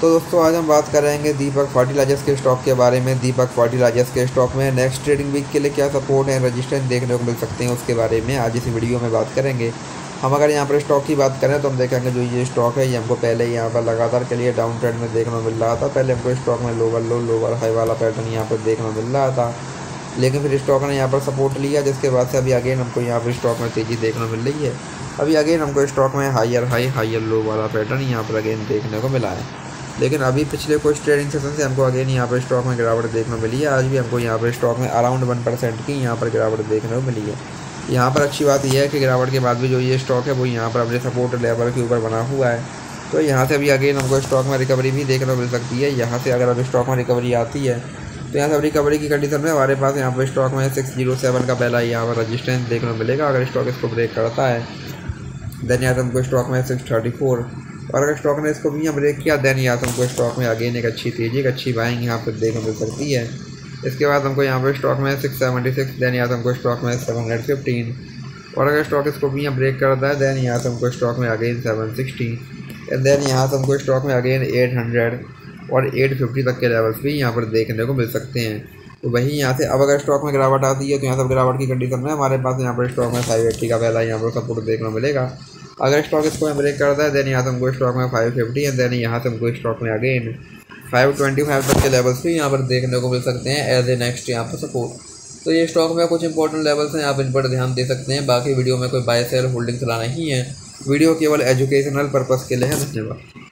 तो दोस्तों, आज हम बात करेंगे दीपक फर्टिलाइजर्स के स्टॉक के बारे में। दीपक फर्टिलाइजर्स के स्टॉक में नेक्स्ट ट्रेडिंग वीक के लिए क्या सपोर्ट है रजिस्टेंस देखने को मिल सकते हैं उसके बारे में आज इस वीडियो में बात करेंगे। हम अगर यहाँ पर स्टॉक की बात करें तो हम देखेंगे जो ये स्टॉक है, ये हमको पहले यहाँ पर लगातार के लिए डाउन ट्रेंड में देखने को मिल रहा था। पहले हमको स्टॉक में लोअर लो लोअर हाई वाला पैटर्न यहाँ पर देखने को मिल रहा था। लेकिन फिर स्टॉक ने यहाँ पर सपोर्ट लिया, जिसके बाद से अभी अगेन हमको यहाँ पर स्टॉक में तेज़ी देखने को मिल रही है। अभी अगेन हमको स्टॉक में हाइयर हाई हाइयर लो वाला पैटर्न यहाँ पर अगेन देखने को मिला है। लेकिन अभी पिछले कुछ ट्रेडिंग सेशन से हमको अगेन यहाँ पर स्टॉक में गिरावट देखने को मिली है। आज भी हमको यहाँ पर स्टॉक में अराउंड वन परसेंट की यहाँ पर गिरावट देखने को मिली है। यहाँ पर अच्छी बात यह है कि गिरावट के बाद भी जो ये स्टॉक है, वो यहाँ पर अपने सपोर्ट लेवल के ऊपर बना हुआ है। तो यहाँ से अभी अगेन हमको स्टॉक में रिकवरी भी देखने को मिल सकती है। यहाँ से अगर अभी स्टॉक में रिकवरी आती है तो यहाँ से रिकवरी की कंडीशन में हमारे पास यहाँ पर स्टॉक में सिक्स ज़ीरो सेवन का पहला यहाँ पर रजिस्टेंस देखने को मिलेगा। अगर स्टॉक इसको ब्रेक करता है देन यहाँ से हमको स्टॉक में सिक्स थर्टी फोर और अगर स्टॉक ने इसको भी यहाँ ब्रेक किया देन यहाँ से हमको स्टॉक में अगेन एक अच्छी तेज़ी, एक अच्छी बाइंग यहाँ पर देखने मिल सकती है। इसके बाद हमको यहाँ पर स्टॉक में सिक्स सेवेंटी सिक्स देन यहाँ से हमको स्टॉक में सेवन हंड्रेड फिफ्टीन और अगर स्टॉक इसको भी यहाँ ब्रेक करता है देन यहाँ से हमको स्टॉक में again seven sixty and then यहाँ से हमको स्टॉक में अगेन एट हंड्रेड और एट फिफ्टी तक के लेवल्स भी यहाँ पर देखने को मिल सकते हैं। तो वही यहाँ से अब अगर स्टॉक में गिरावट आती है तो यहाँ से गिरावट की कंडीशन में हमारे पास यहाँ पर स्टॉक में फाइव एट्टी का पहला यहाँ पर सपोर्ट देखने को मिलेगा। अगर स्टॉक इसको ब्रेक करता है देन यहाँ से हमको स्टॉक में फाइव फिफ्टी एंड देन यहाँ से हमको स्टॉक में अगेन फाइव ट्वेंटी फाइव तक के लेवल्स भी यहाँ पर देखने को मिल सकते हैं एज ए नेक्स्ट यहाँ पर सपोर्ट तो ये स्टॉक में कुछ इंपॉर्टेंट लेवल्स हैं, आप इन पर ध्यान दे सकते हैं। बाकी वीडियो में कोई बाय सेल होल्डिंग चला नहीं है। वीडियो केवल एजुकेशनल पर्पज़ के लिए है, धन्यवाद।